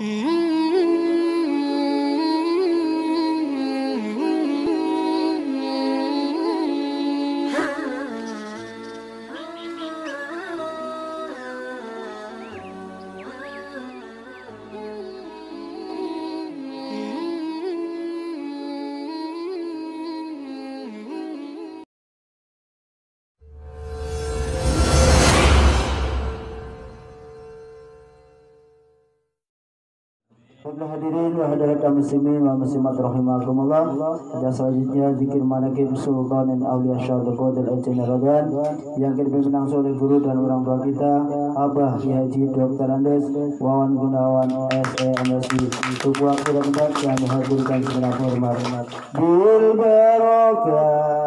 Mm-hmm. muslimin wa muslimat rahimakumullah. Dan selanjutnya zikir manakib sultanin aulia syadul qadir ajna radan yang kita langsung oleh guru dan orang tua kita Abah Ki Haji Dr. Andes Wawan Gunawan SEMSI. Untuk waktu dan tempat yang dihadirkan secara hormat. Bil barokah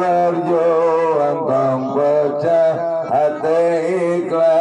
berjuang Tong pecah hati ikhlas.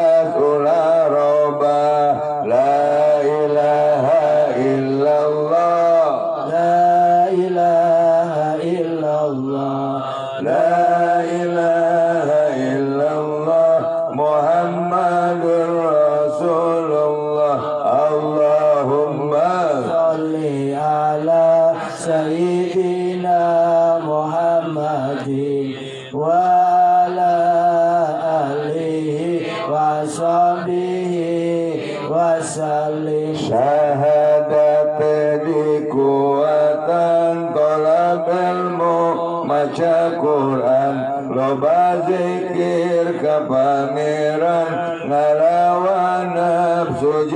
zikir ke pangeran ngelawan nafsu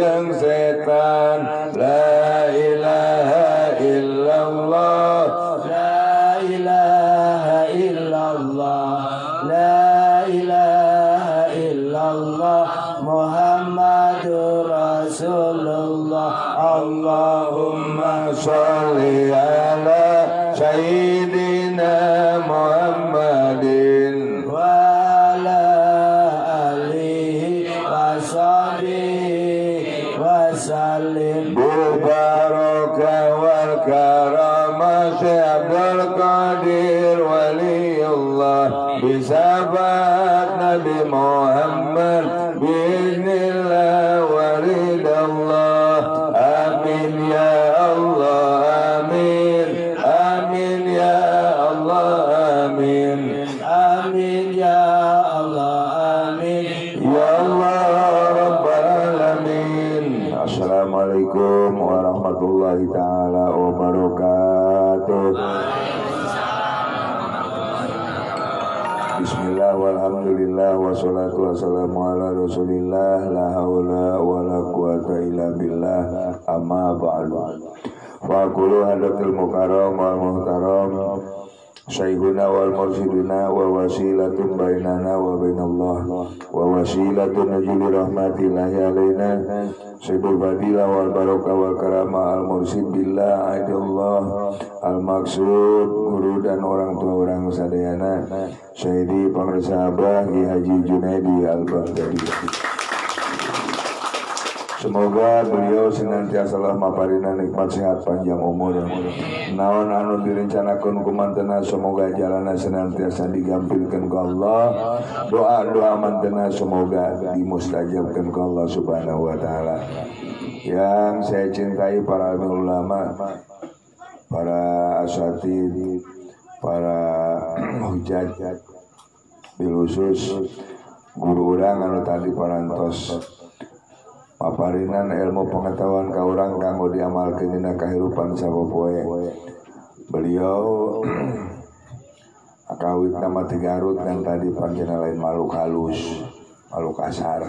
ولي الله. بسبب نبي محمد Wassalatu wassalamu ala rasulillah la haula wa quwata illa billah amma ba'du. Wa aqulu hadatul mukarram wal muhtaram Syekhuna wal mursiduna wa wasilatun bainana wa bainallah wa wasilatun najli rahmatillahi alaina Sayyidul Fadilah wal Barokah wal Karamah al Mursid Billah Aidillah al Maksud Guru dan orang tua orang sadayana Syahidi Pengresa Abah Haji Junaidi al Baghdadi Semoga beliau senantiasa maparina nikmat sehat panjang umur. Naon anu direncanakan kumantena semoga jalannya senantiasa digampilkan ke Allah. Doa doa mantena semoga dimustajabkan ke Allah Subhanahu wa taala. Yang saya cintai para ulama, para asatid, para hujat, bil khusus guru orang anu tadi parantos paparinan ilmu pengetahuan ka orang kanggo diamalkeun dina kahirupan sapopoe beliau akawit nama Garut dan tadi panjena lain makhluk halus makhluk kasar.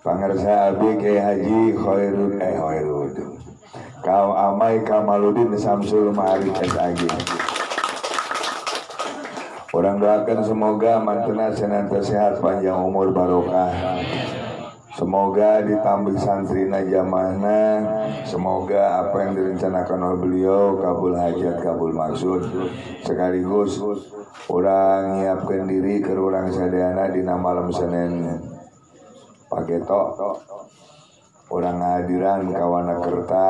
Pangersa abi ke haji khairun eh khairun kau amai kamaludin samsul ma'arif SAG Orang doakan semoga mantena senantiasa sehat panjang umur barokah Semoga ditambah santri najamahna Semoga apa yang direncanakan oleh beliau Kabul hajat, kabul maksud. Sekaligus Orang nyiapkan diri ke orang sadayana di malam Senin. Pageto Orang hadiran kawana kerta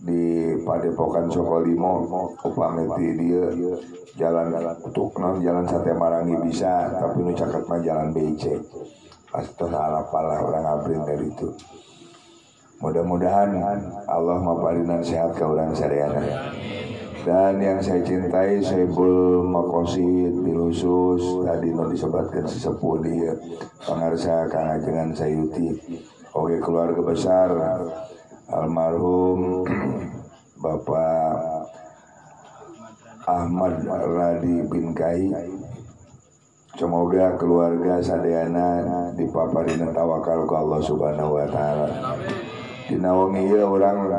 di Padepokan Sokolimo upameti dia. Jalan untuk non jalan sate marangi bisa tapi nu caket mah jalan BC Astagfirullah orang abrin dari itu. Mudah-mudahan Allah maparinan sehat ke orang sadayana. Dan yang saya cintai Saibul Makosid Bilusus tadi no disebatkan sesepuh dia pengarsa Kang Ajengan Sayuti. Oke keluarga besar almarhum Bapak Ahmad Radi bin Kai Semoga keluarga sadayana dipaparin tawakal ke Allah Subhanahu wa taala. Dina wengi ieu urang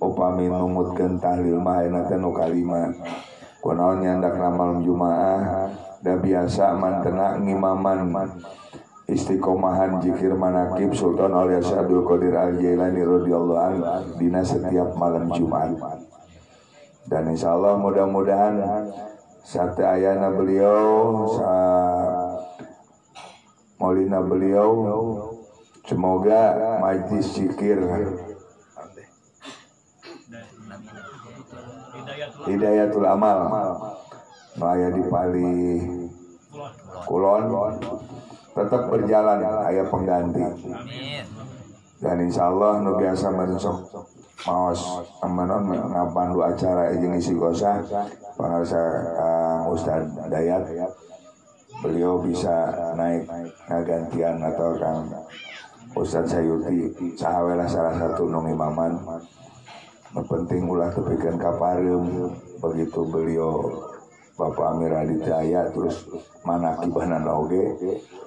upami numutkeun tahlil mah enak teh nu kalima. Kunaon nyandak malam Jumaah da biasa mantena ngimaman istiqomahan jikir manakib Sultan alias Abdul Qadir Al Jailani radhiyallahu an dina setiap malam Jumat. Dan insya Allah mudah-mudahan sate ayana beliau sa molina beliau. Semoga majlis zikir. Hidayatul amal. Maya di Pali Kulon. Tetap berjalan ayah pengganti. Dan insya Allah nu biasa mensok maos temenon ngapandu acara jeung isi gosa pangarsa Kang Ustad Dayat beliau bisa naik ngagantian atau Kang Ustad Sayuti sahawelah salah satu nung imaman. Penting ulah tepikan kapareum begitu beliau Bapak Amir Aditya terus mana kibanan oge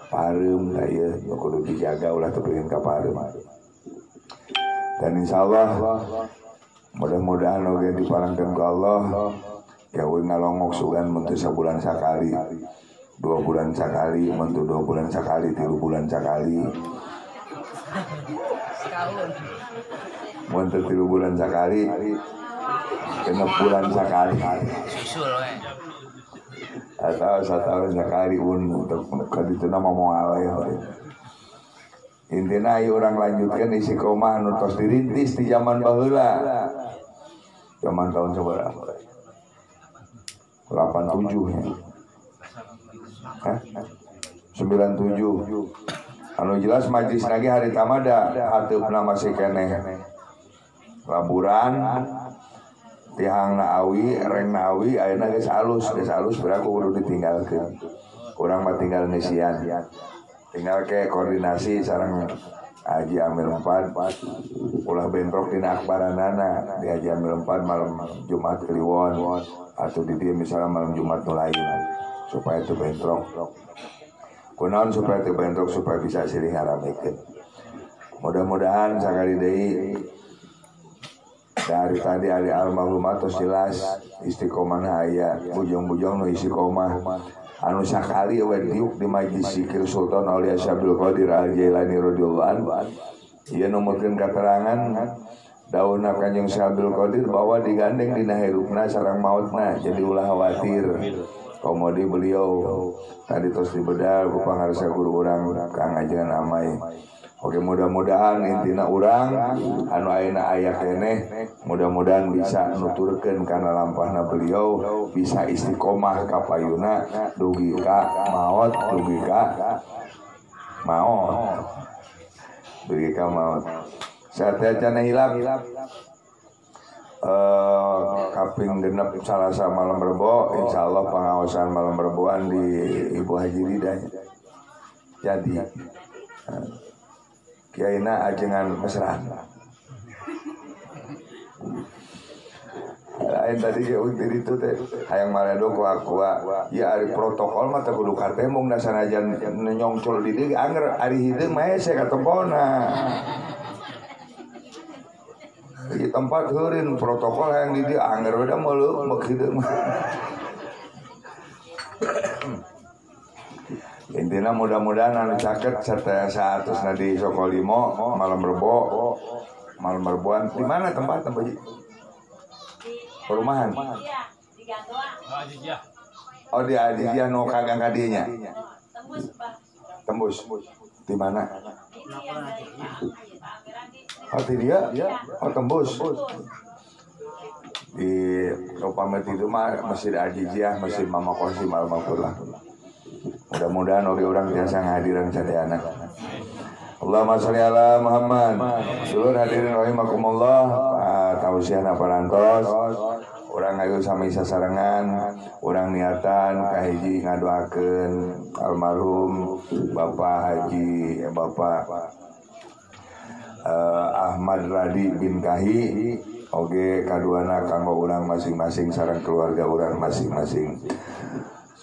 pareum da ieu kudu dijaga ulah tepikan kapareum dan insya Allah mudah-mudahan oge dipalangkan ke Allah. Ya we ngalongok sugan mentu sebulan sekali dua bulan sekali mentu dua bulan sekali tiga bulan sekali mentu tiga bulan sekali kena bulan sekali atau satu tahun sekali pun untuk kaditu nama mau ya intina orang lanjutkan isi koma nutos dirintis di zaman bahula zaman tahun seberapa 87 ya. Hah? 97 anu jelas majlis lagi hari tamada hati nama si kene laburan tihang naawi reng naawi akhirnya geus alus. Geus alus beraku udah ditinggalkan kurang mah tinggal nesian tinggal ke koordinasi sarang Haji Amil 4 ulah bentrok dina akbaranana. Di Haji Amil 4 malam Jumat Kliwon atau di dia misalnya malam Jumat nu lain supaya itu bentrok. Kunaon supaya itu bentrok supaya bisa silih ngaramikeun mudah-mudahan sekali deui dari tadi ali almarhumah atau jelas istiqomah aya bujung-bujung nu istiqomah anu sakali we tiuk di majlis zikir Sultan Aulia Syabil Qadir Al Jailani radhiyallahu anhu ieu numutkeun katerangan daunna Kanjeng Syabil Qadir bahwa digandeng dina hirupna sareng mautna jadi ulah khawatir. Komodi beliau tadi terus dibedal ku pangarsa guru urang Kang Ajengan Amai. Oke mudah-mudahan intina orang anu ayeuna aya keneh mudah-mudahan bisa nuturkeun kana lampahna beliau bisa istiqomah ka payuna dugi ka maot dugi ka maot. Dugi ka maot. Satya cana hilap eh kaping genep salasa malam rebo insyaallah pengawasan malam reboan di Ibu Haji Lidah jadi Kiaina ajengan mesra. Lain tadi ke untir itu teh hayang maredo ku aku ya ari protokol mah teh kudu katemung da sanajan nyongcol di dieu anger ari hideung mah hese katempona. Di tempat heureun protokol yang di dieu anger da meuleuh mek hideung. Intinya mudah-mudahan anu caket serta saat nadi Sokolimo malam rebo malam rebuan. Di mana tempat tempat perumahan? Oh di Aditya no kagang kadinya? Tembus. Di mana? Oh di dia? Oh tembus. Di Rupamet itu mah masih ada masih Mama Kosim Almarhumah mudah-mudahan oke orang biasa ngadiran sadayana Allahumma sholli ala Muhammad. Seluruh hadirin rahimakumullah. Uh, tausiahna parantos orang ayo sami sasarengan orang niatan kahiji ngadoakeun almarhum Bapak Haji eh, Bapak uh, Ahmad Radi bin Kahi. Oke kaduana kanggo orang masing-masing sarang keluarga orang masing-masing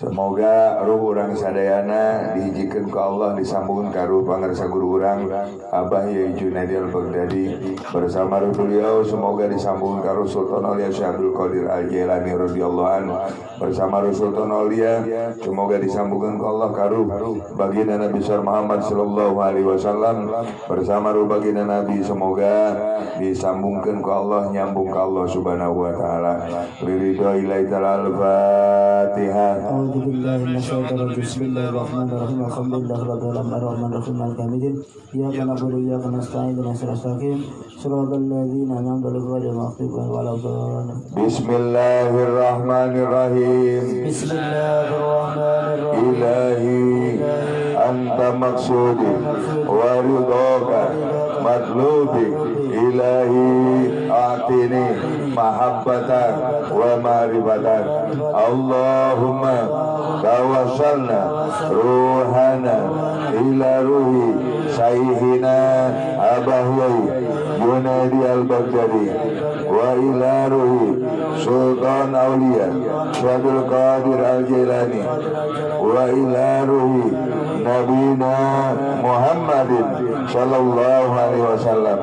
Semoga ruh orang sadayana dihijikan ke Allah disambungkan ke ruh pangarsa guru orang Abah Yai Junaidi al-Baghdadi. Bersama ruh beliau semoga disambungkan ke ruh Sultan Aulia Syabdul Qadir al-Jailani radhiyallahu anhu bersama ruh Sultan Aulia semoga disambungkan ke Allah ke ruh baginda Nabi Muhammad sallallahu alaihi wasallam. Bersama ruh baginda Nabi semoga disambungkan ke Allah nyambung ke Allah subhanahu wa taala. Ilaihi ta'ala al-fatihah أعوذ بالله من الشيطان الرجيم بسم الله الرحمن الرحيم الحمد لله رب العالمين الرحمن الرحيم مالك يوم الدين إياك نعبد وإياك نستعين اهدنا الصراط المستقيم صراط الذين أنعمت عليهم غير المغضوب ولا بسم الله الرحمن الرحيم بسم الله الرحمن الرحيم إلهي أنت مقصودي ورضاك مطلوبي إلهي أعطني محبتك ومعرفتك اللهم توصلنا روحنا إلى روح شيخنا أبهي ينادي البغدادي وإلى روح سلطان أولياء شهد القادر الجيلاني وإلى روح نبينا محمد صلى الله عليه وسلم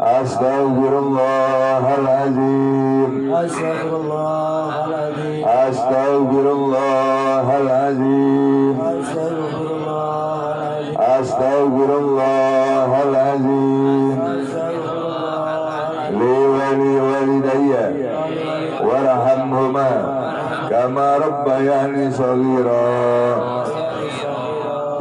أستغفر الله العظيم أستغفر الله العظيم أستغفر الله العظيم أستغفر الله العظيم أستغفر الله العظيم أستغفر الله لي ولوالدي وارحمهما كما ربياني صغيرا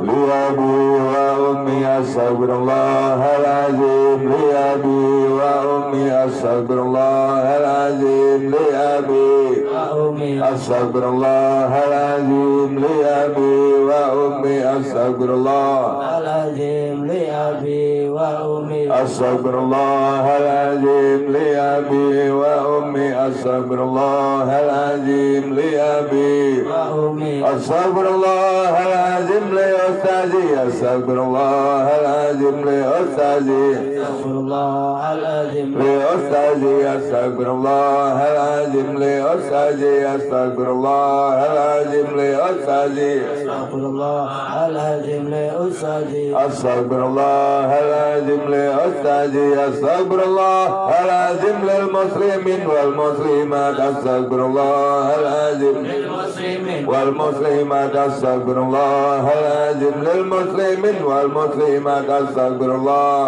Leagos. وأمي أستغفر الله العظيم لأبي وأمي أستغفر الله العظيم لأبي. أستغفر الله العظيم لأبي وأمي أستغفر الله العظيم لأبي وأمي أستغفر الله العظيم لأبي وأمي أستغفر الله العظيم لأبي. وأمي أستغفر الله العظيم لأستاذي أستغفر الله العظيم لأستاذي. أستغفر الله العظيم. لأستاذي أستغفر الله العظيم لأستاذي أستغفر الله العظيم لأستاذي. أستغفر الله العظيم لأستاذي. أستغفر الله العظيم لأستاذي. أستغفر الله العظيم للمسلمين والمسلمات. أستغفر الله العظيم. للمسلمين. والمسلمات. أستغفر الله العظيم للمسلمين والمسلمات أستغفر الله.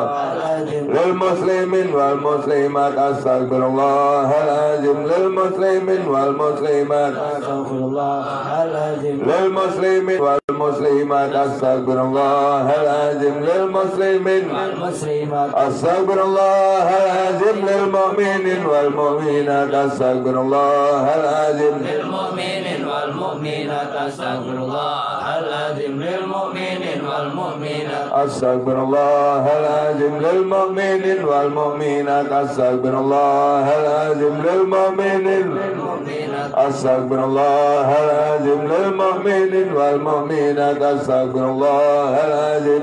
للمسلمين والمسلمات أستغفر الله. العظيم للمسلمين والمسلمات؟ أستغفر الله. العظيم للمسلمين والمسلمات أستغفر الله. العظيم للمسلمين المسلمات أستغفر الله. العظيم للمؤمنين والمؤمنات أستغفر الله. العظيم للمؤمنين والمؤمنات أستغفر الله. العظيم للمؤمنين أستغفر الله العظيم للمؤمنين والمؤمنات. أستغفر الله العظيم للمؤمنين. أستغفر الله العظيم. للمؤمنين والمؤمنات أستغفر الله العظيم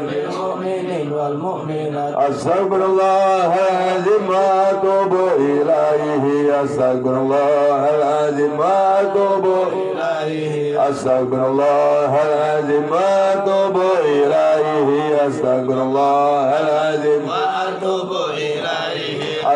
أستغفر الله العظيم وأتوب إليه أستغفر الله العظيم وأتوب إليه أستغفر الله العظيم وأتوب إليه أستغفر الله العظيم وأتوب إليه.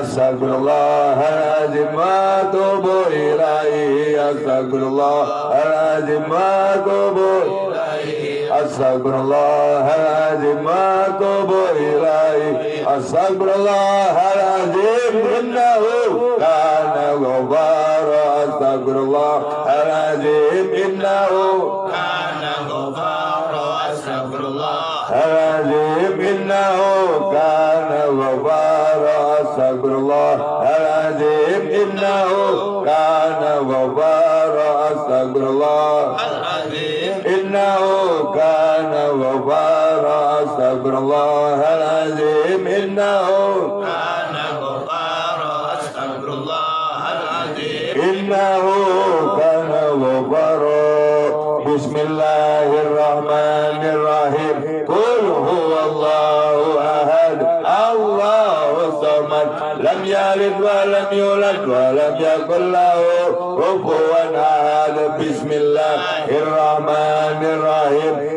أستغفر الله العظيم وأتوب إليه أستغفر الله العظيم وأتوب إليه أستغفر الله العظيم وأتوب إليه أستغفر الله العظيم إنه كان غفارا أستغفر الله العظيم إنه كان الله العظيم إنه كان غفارا أستغفر الله العظيم. إنه كان غفارا. بسم الله الرحمن الرحيم. قل هو الله أحد الله الصمد. لم يلد ولم يولد ولم يكن له كفوا أحد. بسم الله الرحمن الرحيم.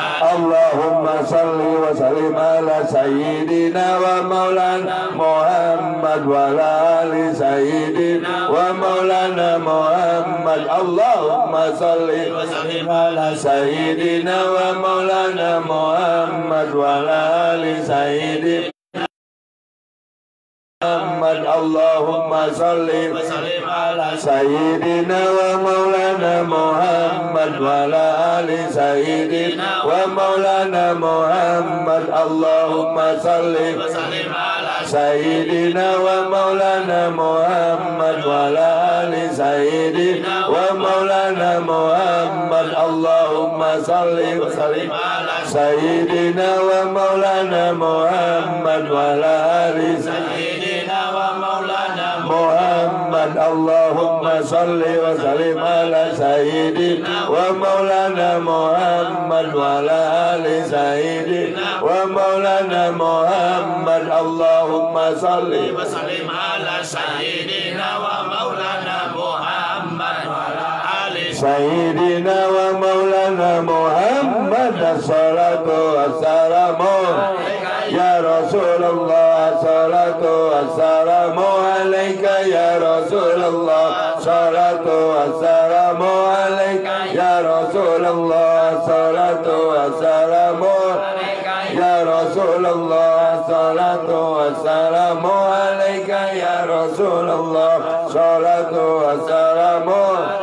اللهم صل وسلم على سيدنا ومولانا محمد وعلى ال سيدنا ومولانا محمد اللهم صل وسلم على سيدنا ومولانا محمد وعلى ال سيدنا محمد اللهم صل على سيدنا ومولانا محمد وعلى آل سيدنا ومولانا محمد. اللهم صل على سيدنا ومولانا محمد وعلى آل سيدنا ومولانا محمد. اللهم صل وسلم على سيدنا ومولانا محمد وعلى آل سيدنا اللهم صل وسلم على سيدنا ومولانا محمد وعلى آل سيدنا ومولانا محمد. اللهم صل وسلم على سيدنا ومولانا محمد وعلى آل سيدنا ومولانا محمد. الصلاة والسلام يا رسول الله صلاة والسلام عليك يا رسول الله صلاة والسلام عليك يا رسول الله صلاة والسلام يا رسول الله صلاة والسلام عليك يا رسول الله صلاة والسلام عليك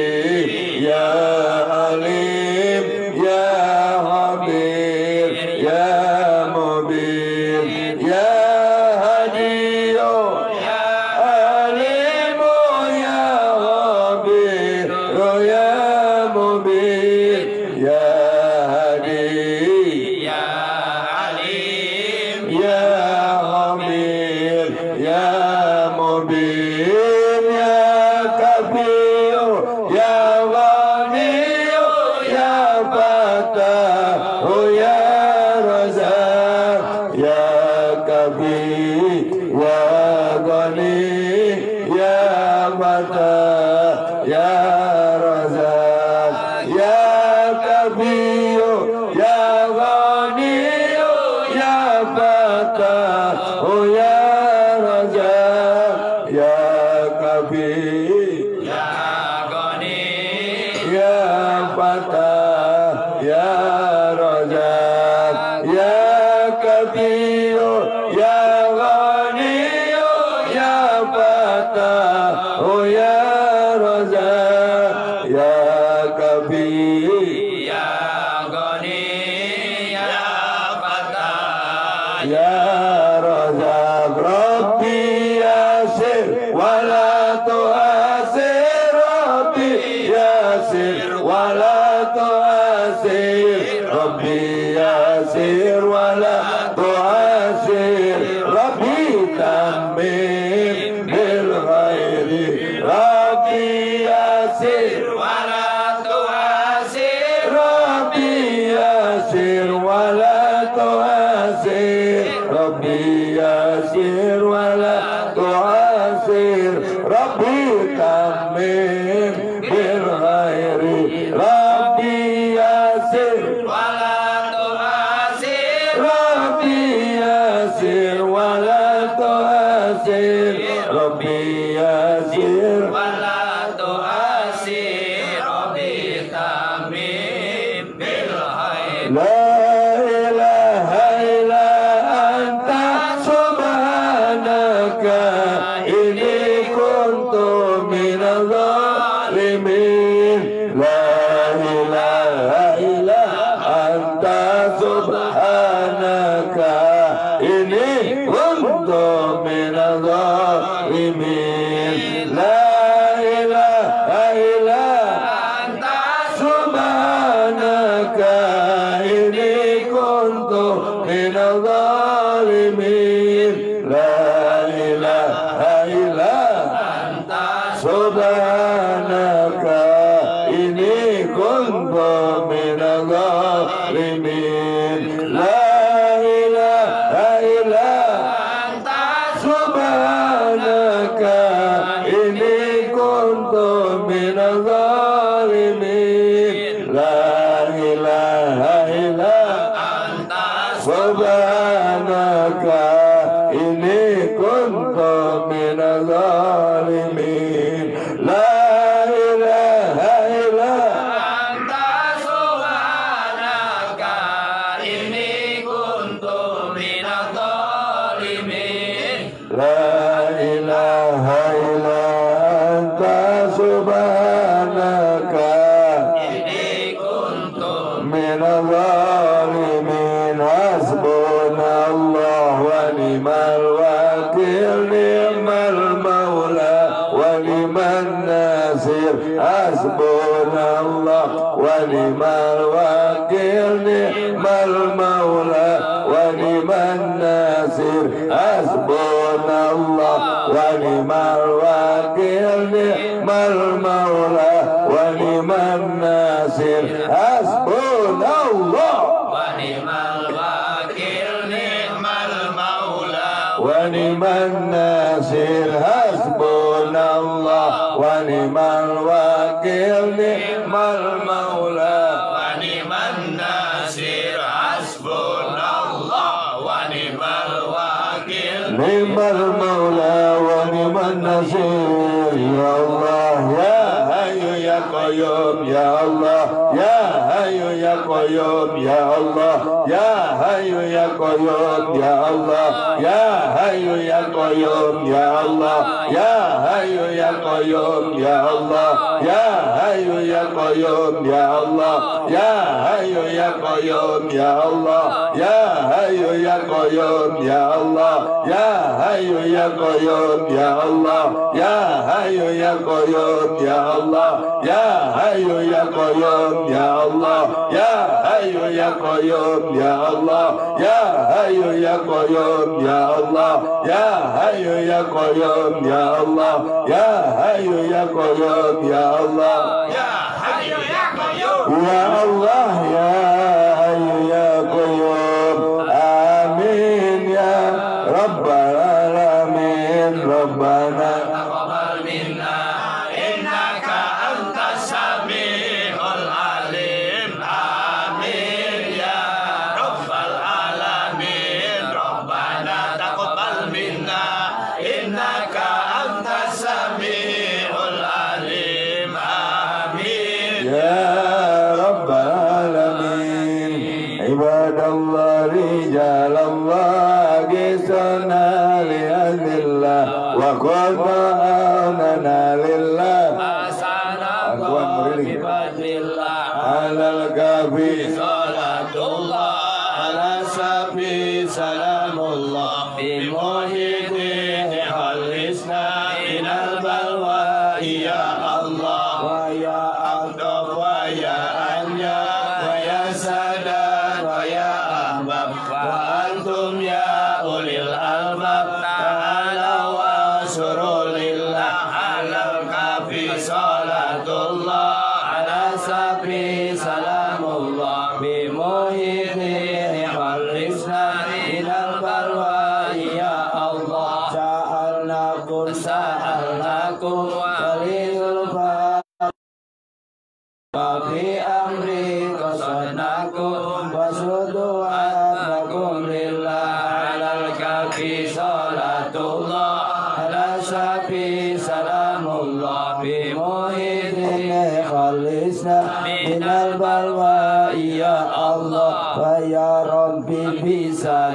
Amen. Subhanallah. الناصر حسبنا الله ونعم الوكيل نعم المولى wa ni'man nasir hasbunallah wa ni'mal wakil نعم المولى ونعم النصير يا الله يا حي يا قيوم يا الله يا حي Qayyum ya Allah ya Hayyu ya Qayyum ya Allah ya Hayyu ya Qayyum ya Allah ya Hayyu ya Qayyum ya Allah ya Hayyu ya Qayyum ya Allah ya Hayyu ya Qayyum ya Allah ya Hayyu ya Qayyum ya Allah ya Hayyu ya Qayyum ya Allah ya Hayyu ya Qayyum ya Allah ya Hayyu ya Qayyum ya Allah ya Hayyu ya Qayyum ya Allah. Ya Hayyu ya Qayyum ya Allah. Ya Hayyu ya Qayyum ya Allah. Ya Hayyu ya Qayyum ya Allah. Ya Hayyu ya Qayyum. Ya Allah ya inna innaka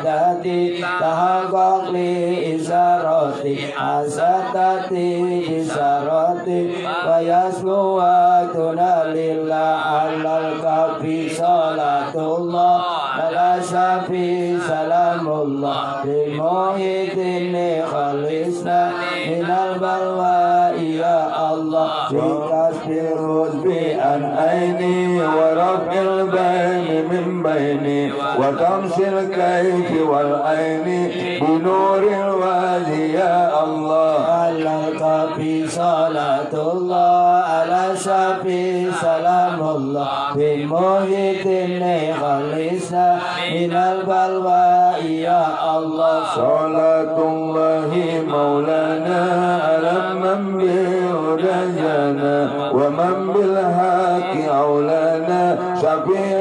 dadi tahagok li isaroti asatati isaroti bayas waktu nalila alal kafi salatullah ala syafi salamullah di muhitin khalisna minal balwa Allah fi kasbi rudbi an من بيني وطمس الكيف والعين بنور الوادي يا الله. على في صلاة الله على شفي سلام الله؟ في محيط خلصنا من البلوى يا الله. صلاة الله مولانا على من بهدى ومن بالهاك أولانا شفيع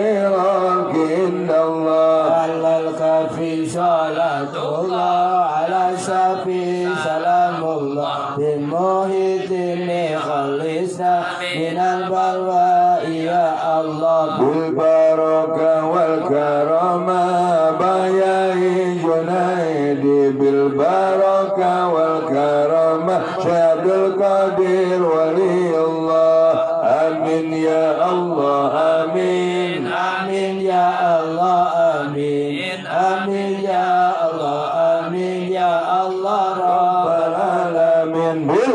صلاة الله على شفي سلام الله. بمهدني خلصنا من البلواء يا الله. بالبركة والكرامة بايع جنيدي. بالبركة والكرامة amin. Amin ya Allah amin ya Allah rabbal alamin. Bil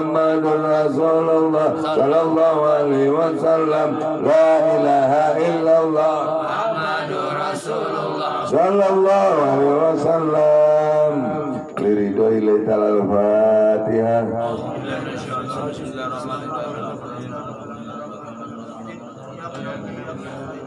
محمد رسول الله صلى الله عليه وسلم. لا إله إلا الله. محمد رسول الله. صلى الله عليه وسلم. لرضا إليه الفاتحة Mustaqim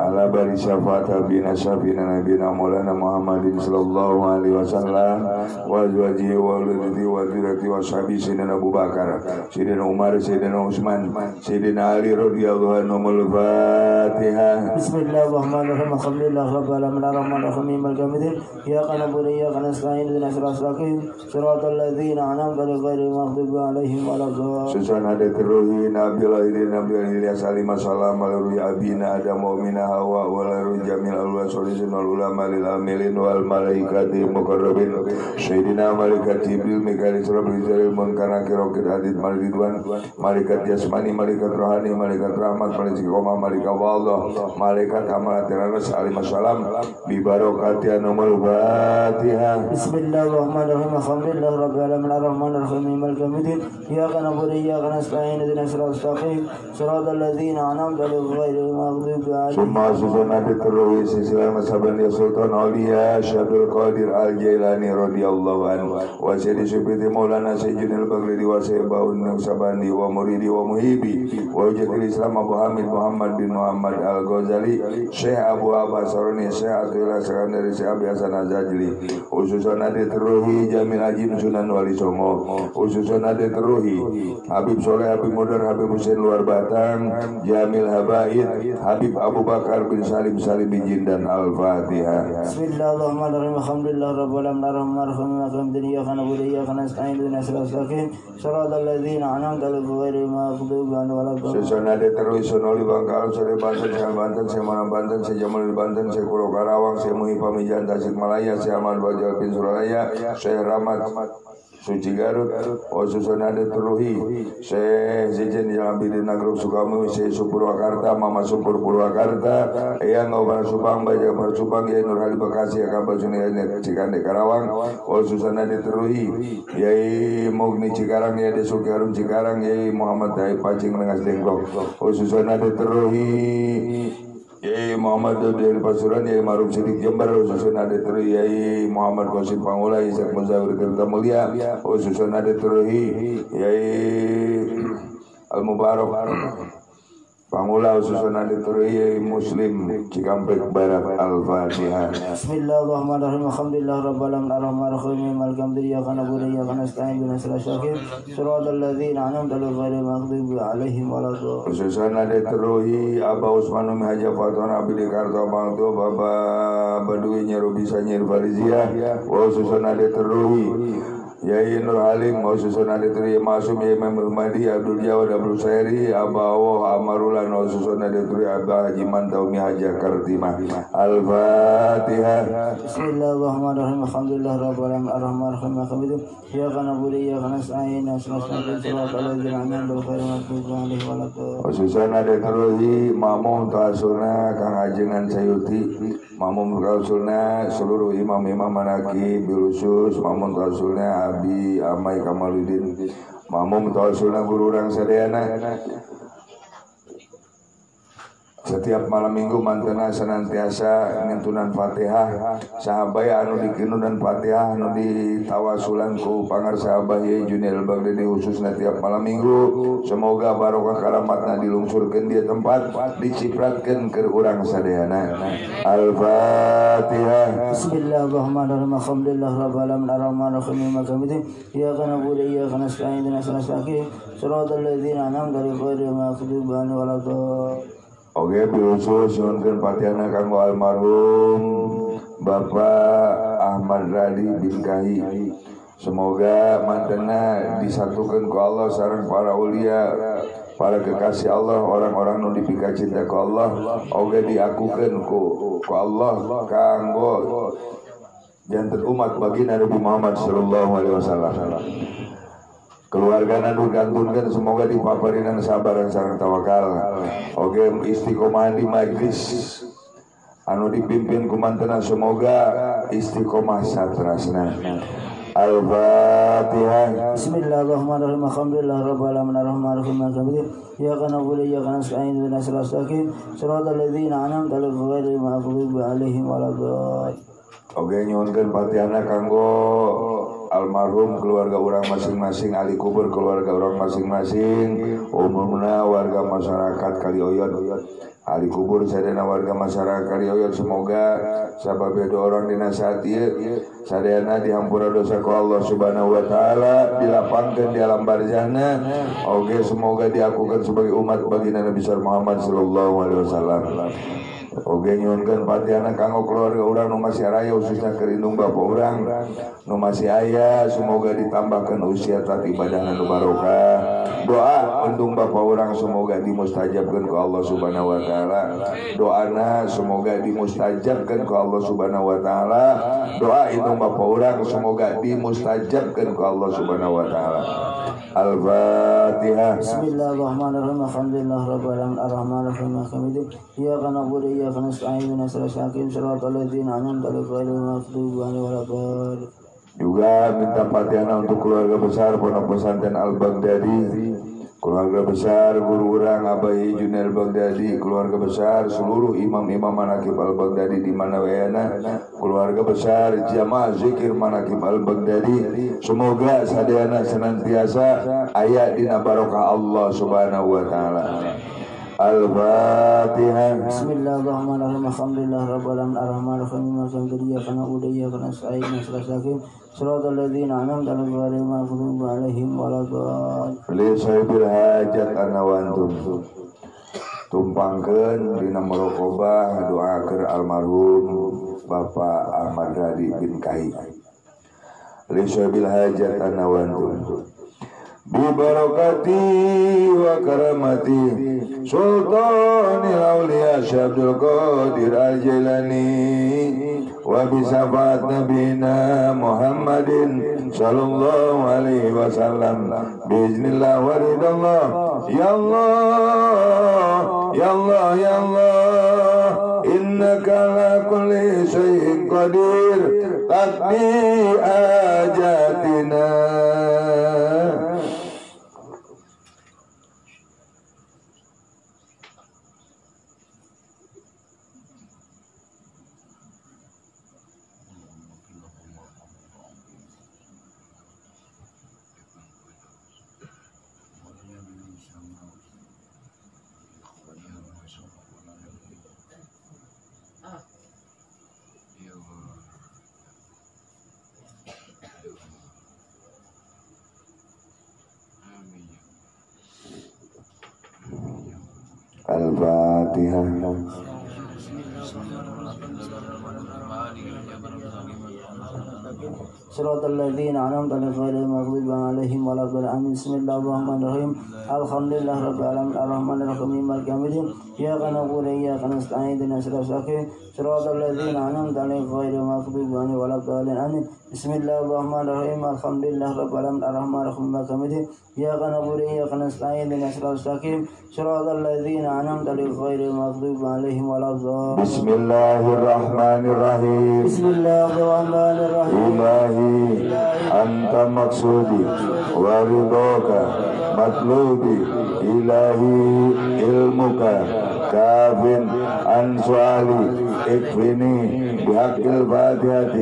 ala bari syafaat habina syafina nabina maulana muhammadin sallallahu alaihi wasallam wa azwaji wa uludidi sinan abu bakar sinan umar sinan usman sinan ali radiyallahu anhu al-fatiha bismillahirrahmanirrahim. Alhamdulillah rabbal alamin arrahman arrahim al-gamidin ya qanaburi ya qanasra'in dina sirasrakim siratul ladhina anam bari ghairi maghdubi alaihim wa lakum sesuai nabi salam Malaru abina adam wa mina hawa Walaru jamil alwa solisin wal ulama lil amilin wal malaikati mukarrabin Sayyidina malaikat Jibril Mikael Israel Israel Munkar Nakir Rokit Adid Malikidwan Malaikat Yasmani Malaikat Rohani Malaikat Rahmat Malaikat Koma Malaikat Wallah Malaikat Amalat Tiranas alaihi salam Bibarokati anumul Fatihah Bismillahirrahmanirrahim. Alhamdulillah Rabbil Alamin. Ar-Rahman Ar-Rahim Malik Yawmiddin Iyyaka na'budu wa iyyaka nasta'in. Ihdinas siratal mustaqim Siratal ladzina an'amta 'alaihim ghairil maghdubi 'alaihim Summa susuna diterui sisilan masaban ya Sultan Aulia Syabdul Qadir Al Jailani radhiyallahu anhu. Wa Sayyidi Syufiti Maulana Sayyidina Al-Baghdadi wa Muridi wa Muhibi. Wa Ujadil Islam Abu Hamid Muhammad bin Muhammad Al-Ghazali. Syekh Abu Abbas Saruni Syekh Atullah Sekandari Syekh Abi Hasan Azajli Ususana diteruhi Jamil Ajim Sunan Wali Songo. Ususana diteruhi Habib Soleh Habib Mudar Habib Hussein Luar Batang Jamil Habaid Habib Abu Bakar bin Salim Salim bin Jindan Al-Fatihah. Bismillahirrahmanirrahim. Alhamdulillah Rabbil Alamin. Ar-Rahman Ar-Rahim Maliki Yawmiddin Iyyaka na'budu wa iyyaka nasta'in. Ihdinas siratal mustaqim. Siratal ladzina an'amta 'alaihim ghairil maghdubi 'alaihim waladdallin Susana de terus sonoli Bangkal Sore Banten Saya Banten Saya Manam Banten Saya Jamal Banten Saya Pulau Karawang Saya Muhi Pamijan Tasik Malaya Saya Ahmad Bajal bin Suralaya Saya Rahmat Suci Garut. Oh Susana de Teruhi Saya Zijen Jalan Bidin Nagruk Sukami Saya Supurwakarta Mama Supur Purwakarta. Eyang Obar Subang Baja Bar Subang Ya Nur Ali Bekasi Akabal Sunia Cikande Karawang. Oh Susana de Teruhi Yai Mugni Cikarang Ya Desuki Harum Cikarang Yai Muhammad Dai Pacing Lengas Dengklok. Oh Susana de Teruhi Yai Muhammad dari Pasuruan Yai Maruf Sidik Jember Susun ada terus Yai Muhammad Qasim Pangula Isak Muzawir Kerta Mulia Susun ada terus Yai Al Mubarak Pangula Susun ada terus Yai Muslim Cikampek Barat Al-Fatihah Bismillahirrahmanirrahim. Alhamdulillah Rabbil Alamin. Ar-Rahman Ar-Rahim Maliki Yawmiddin Iyyaka na'budu wa iyyaka nasta'in. Ihdinas siratal mustaqim. Siratal ladzina an'amta 'alaihim ghairil maghdubi 'alaihim waladdallin Khususan ada teruhi Aba Usman Umi Haja Baba Badui Nyerubi Sanyir ada teruhi Yai Nur Halim Khususan ada teruhi Masum Yai Imam Rumadi Abdul Jawad Abdul Sairi Aba Awo Amarulan Khususan ada teruhi Aba Haji Mantau Mi Haja Kartimah Al-Fatihah. Bismillahirrahmanirrahim. Alhamdulillah Rabbil Alamin. Ar-Rahman Ar-Rahim Maliki Yawmiddin Iyyaka na'budu wa iyyaka nasta'in. Ihdinas siratal mustaqim Siratal ladzina an'amta 'alaihim ghairil maghdubi 'alaihim waladdallin Khususan ada teruhi Mamum Tasuna Kang Ajengan Sayuti Mamum Rasulna seluruh imam-imam manaki Bilusus Mamum Rasulna Abi Amai Kamaluddin Mamum Rasulna guru orang sadayana setiap malam minggu mantena senantiasa ngentunan Fatihah. Sahabat anu dikinunan Fatihah anu ditawasulan ku pangar sahabat ye Junil Bagdadi khususnya tiap malam minggu. Semoga barokah karamatna dilungsurkeun dia tempat dicipratkeun ke urang sadayana. Al-Fatihah. Bismillahirrahmanirrahim. Alhamdulillah Rabbil Alamin. Ar-Rahman Ar-Rahim Maliki Yawmiddin Iyyaka na'budu wa iyyaka nasta'in. Ihdinas siratal mustaqim Siratal ladzina an'amta 'alaihim ghairil maghdubi 'alaihim waladdallin Oke, khusus nyunkeun patiana kanggo almarhum Bapak Ahmad Radi bin Kahi. Semoga mantena disatukan ku Allah sareng para ulia para kekasih Allah orang-orang nu dipika cinta ku Allah oge diakukeun ku ku Allah kanggo janten umat baginda Nabi Muhammad sallallahu alaihi wasallam keluarga nanu gantunkan semoga dipaparinan sabar dan sarang tawakal. Oke istiqomah di majlis. Anu dipimpin kumantena semoga istiqomah satrasna. Al-Fatihah. Bismillahirrahmanirrahim. Alhamdulillah Rabbil Alamin. Ar-Rahman Ar-Rahim Maliki Yawmiddin Iyyaka na'budu wa 'alaihim waladdallin Oke nyuhunkeun patiana kanggo almarhum keluarga orang masing-masing ahli kubur keluarga orang masing-masing umumna warga masyarakat Kalioyot. Ahli kubur sadana warga masyarakat Kalioyot semoga sabab itu orang dina saat ieu sadana dihampura dosa ku Allah Subhanahu wa taala dilapangkeun di alam barzahna oge semoga diakukan sebagai umat baginda Nabi Muhammad sallallahu alaihi wasallam Oke nyunkan patiana kanggo keluarga orang nu masih raya khususnya kerindung bapak orang nu masih ayah semoga ditambahkan usia tati badan nu barokah. Doa untung bapak orang semoga dimustajabkan ke Allah subhanahu wa ta'ala. Doana semoga dimustajabkan ke Allah subhanahu wa ta'ala. Doa itu bapak orang semoga dimustajabkan ke Allah subhanahu wa ta'ala. Al-Fatihah. Bismillahirrahmanirrahim. Alhamdulillah Rabbil alamin na'budu siratal mustaqim Shiratal ladzina an'amta 'alaihim ghairil maghdubi 'alaihim waladdallin juga minta patiana untuk keluarga besar Pondok Pesantren Al Baghdadi keluarga besar guru orang Abai Junail Baghdadi keluarga besar seluruh imam-imam manakib Al Baghdadi di mana wayana. Keluarga besar jamaah zikir manakib Al Baghdadi semoga sadayana senantiasa ayat dina barokah Allah Subhanahu wa taala Hajat anawantum tumpangkeun dina merokobah doakeun almarhum Bapak Ahmad Radi bin Kai Li sahibil hajat anawantum Bibarakati wa karamati. Sultanil Aulia Syabdul Qadir Al-Jailani Wa bisafat Nabina Muhammadin Sallallahu alaihi wasallam. Bismillah wa ridallah. Ya Allah Ya Allah Ya Allah. Innaka ala kulli syai'in qadir. Takdi ajatina Al-Fatihah صراط الذين أنعمت عليهم غير المغضوب عليهم ولا الضالين. بسم الله الرحمن الرحيم. الحمد لله رب العالمين. الرحمن الرحيم. مالك يوم الدين. إياك نعبد وإياك نستعين. اهدنا الصراط صراط الذين أنعمت عليهم غير المغضوب عليهم ولا الضالين. آمين. بسم الله الرحمن الرحيم الحمد لله رب العالمين الرحمن الرحيم مالك يوم الدين إياك نعبد وإياك نستعين اهدنا الصراط المستقيم صراط الذين أنعمت عليهم غير المغضوب عليهم ولا الضالين بسم الله الرحمن الرحيم بسم الله الرحمن الرحيم إلهي أنت مقصودي ورضاك مطلوبي إلهي علمك كاف عن سؤالي اكفني بحق الفاتحة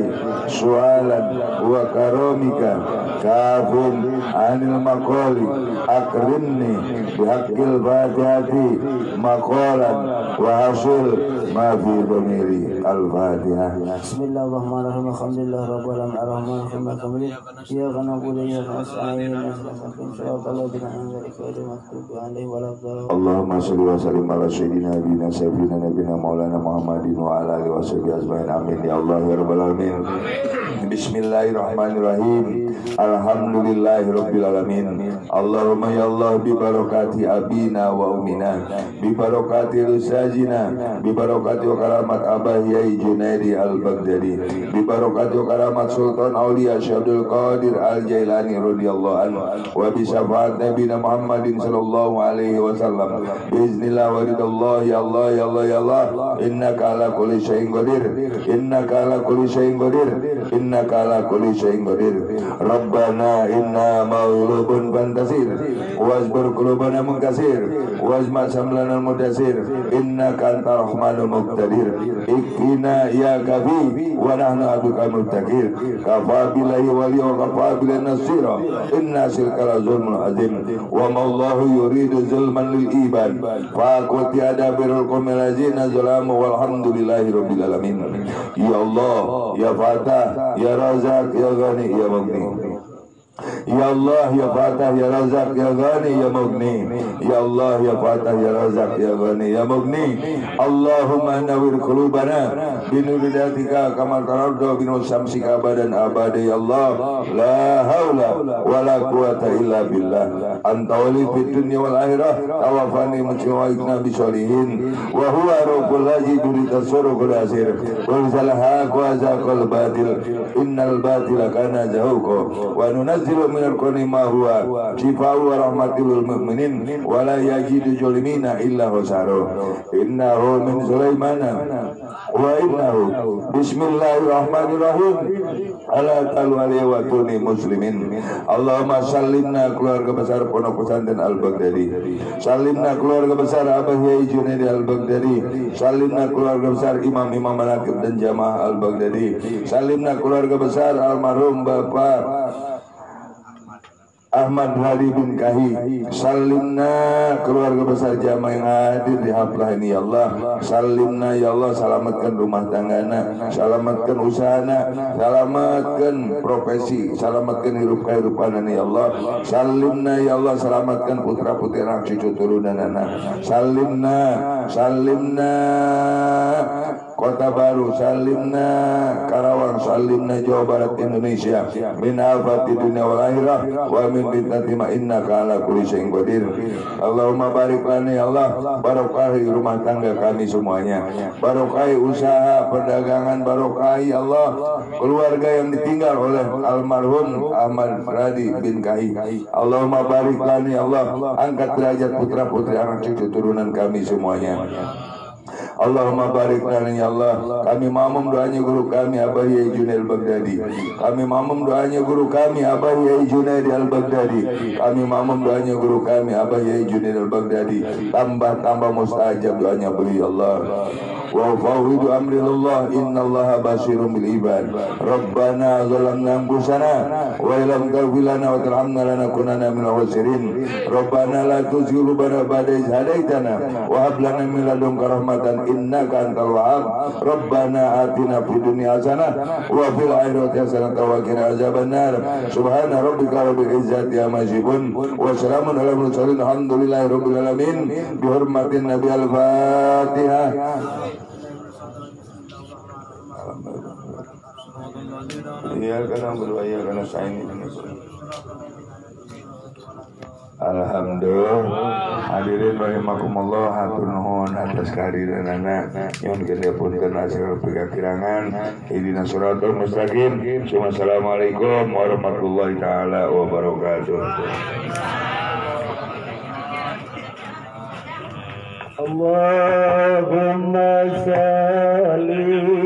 سؤالا وكرمك كاف عن المقال أكرمني بحق الفاتحة مقالا وحصل ما في ضميري الفاتحة بسم الله الرحمن الرحيم الحمد لله رب العالمين الرحمن الرحيم مالك يوم الدين إياك نعبد وإياك نستعين اهدنا الصراط المستقيم صراط الذين أنعمت عليهم غير المغضوب عليهم ولا الضالين اللهم صل وسلم على سيدنا نبينا سيدنا نبينا مولانا محمد وعلى اله وصحبه اجمعين Amin ya Allah ya Rabbal Alamin. Bismillahirrahmanirrahim. Alhamdulillahirobbilalamin. Allahumma ya Allah bi barokati abina wa umina, bi barokati rusajina, bi barokati wa karamat abah yai Junaidi al-Baghdadi, bi barokati wa karamat Sultan Aulia Syabdul Qadir al-Jailani radhiyallahu anhu wa bi syafaat Nabi Muhammadin sallallahu alaihi wasallam. Biiznillah wa ridallah ya Allah ya Allah ya Allah innaka ala kulli syai'in qadir. إنك على كل شيء قدير إنك على كل شيء قدير ربنا إنا مغلوب فانتصر واجبر قلوبنا Wasma samlan al mudasir innaka anta rahmanul muqtadir. Ikina ya kafi wa nahnu abuka mubtakir kafa billahi wali wa kafa billahi nasira. Inna syirka la zulmun azim. Wa mallahu yuridu zulman lil ibad fa aku tiada birul qawmil lazina zalamu walhamdulillahi rabbil alamin. Ya Allah ya Fatah ya Razak ya Ghani ya Mughni Ya Allah ya Fatah ya Razak ya Ghani ya Mughni. Ya Allah ya Fatah ya Razak ya Ghani ya Mughni. Allahumma nawir qulubana binulidatika kama taradda binur samsika abadan abadi. Ya Allah la haula wala quwata illa billah. Anta wali fid dunya wal akhirah tawafani muslimin bi sholihin. Wa huwa rabbul haji durita surukul asir wal salaha wa zaqal batil innal batila kana zahuqa wa nunazzilu minal qur'ani ma huwa shifa'u wa rahmatul mu'minin wa la yajidu zalimina illa husara innahu min sulaimana wa innahu bismillahirrahmanirrahim ala talwali wa tuni muslimin. Allahumma salimna keluarga besar pondok pesantren Al-Baghdadi. Salimna keluarga besar Abah Yai Junaidi Al-Baghdadi. Salimna keluarga besar imam-imam manakib dan jamaah Al-Baghdadi. Salimna keluarga besar almarhum Bapak Ahmad Wali bin Kahi. Salimna keluarga besar jamaah yang hadir di haflah ini ya Allah. Salimna ya Allah selamatkan rumah tanggana Selamatkan usahana Selamatkan profesi Selamatkan hirup kehidupan ya Allah. Salimna ya Allah selamatkan putra putri anak cucu turunan anak. Salimna Salimna. Kota Baru Salimna Karawang Salimna Jawa Barat Indonesia. Min afati dunia wal akhirah Wa min fitnati ma ala kulli syai'in qadir. Allahumma barik lana ya Allah. Barokahi rumah tangga kami semuanya. Barokahi usaha perdagangan Barokahi Allah Keluarga yang ditinggal oleh almarhum Ahmad Radi bin Kahi. Allahumma barik lana ya Allah. Angkat derajat putra putri anak cucu turunan kami semuanya Allahumma barik lana ya Allah. Kami mamum doanya guru kami Abah Yai Junaid Al-Baghdadi. Kami mamum doanya guru kami Abah Yai Junaid Al-Baghdadi. Kami mamum doanya guru kami Abah Yai Junaid Al-Baghdadi. Tambah-tambah mustajab doanya beli Allah. Wa fawwidu amri Allah inna Allah basirun bil ibad. Rabbana zalamna wa illam taghfir lana wa tarhamna lanakunanna minal khasirin. Rabbana la tuzigh qulubana ba'da wa hab lana min ladunka rahmatan innaka antal wahhab atina fid dunya hasanah wa fil akhirati hasanah wa subhana rabbika rabbil izzati amma yasifun wa salamun hurmatin berwaya karena saya ini Alhamdulillah. Hadirin rahimakumullah hatur nuhun atas kehadiran anak. Yang kita pun kena hasil kirangan idina suratul mustaqim. Assalamualaikum warahmatullahi taala wabarakatuh. Allahumma salli